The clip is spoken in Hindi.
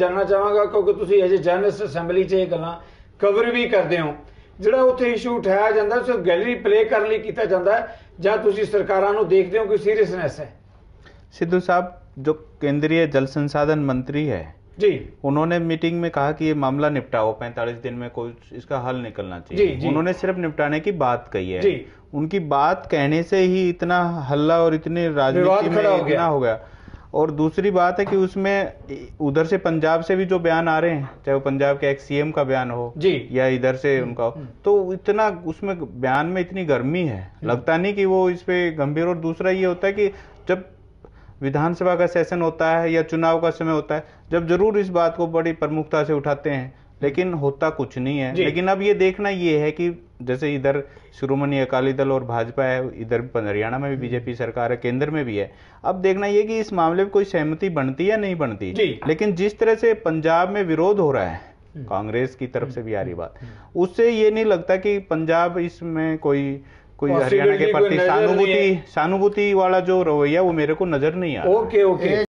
ਜਾਨਣਾ ਚਾਹਾਂਗਾ ਕਿਉਂਕਿ ਤੁਸੀਂ ਅਜੇ ਜਰਨਲਿਸਟ ਅਸੈਂਬਲੀ 'ਚ ਇਹ ਗੱਲਾਂ ਕਵਰ ਵੀ ਕਰਦੇ ਹੋ ਜਿਹੜਾ ਉੱਥੇ ਇਸ਼ੂ ਉਠਾਇਆ ਜਾਂਦਾ ਉਸ ਗੈਲਰੀ ਪਲੇ ਕਰਨ ਲਈ ਕੀਤਾ ਜਾਂਦਾ ਹੈ ਜਾਂ ਤੁਸੀਂ ਸਰਕਾਰਾਂ ਨੂੰ ਦੇਖਦੇ ਹੋ ਕੋਈ ਸੀਰੀਅਸਨੈਸ ਹੈ सिद्धू साहब जो केंद्रीय जल संसाधन मंत्री है ਜੀ उन्होंने मीटिंग में कहा कि ये मामला निपटाओ 45 दिन में कोई इसका हल निकलना जी, चाहिए जी। उन्होंने सिर्फ निपटाने की बात कही है जी। उनकी बात कहने से ही इतना हल्ला और इतनी विवाद राजनीति में खड़ा हो गया। इतना हो गया और दूसरी बात है कि उसमें उधर से पंजाब से भी जो बयान आ रहे हैं चाहे वो पंजाब के एक्स सीएम का बयान हो जी। या इधर से उनका हो तो इतना उसमें बयान में इतनी गर्मी है। लगता नहीं कि वो इस पर गंभीर और दूसरा ये होता है कि जब विधानसभा का सेशन होता है या चुनाव का समय होता है जब ज़रूर इस बात को बड़ी प्रमुखता से उठाते हैं लेकिन होता कुछ नहीं है। लेकिन अब ये देखना ये है कि जैसे इधर श्रोमणी अकाली दल और भाजपा है इधर हरियाणा में भी बीजेपी सरकार है केंद्र में भी है। अब देखना ये कि इस मामले में कोई सहमति बनती या नहीं बनती। लेकिन जिस तरह से पंजाब में विरोध हो रहा है कांग्रेस की तरफ़ से भी आ रही बात उससे ये नहीं लगता कि पंजाब इसमें कोई कोई हरियाणा के प्रति सहानुभूति सहानुभूति वाला जो रवैया वो मेरे को नज़र नहीं आ ओके ओके।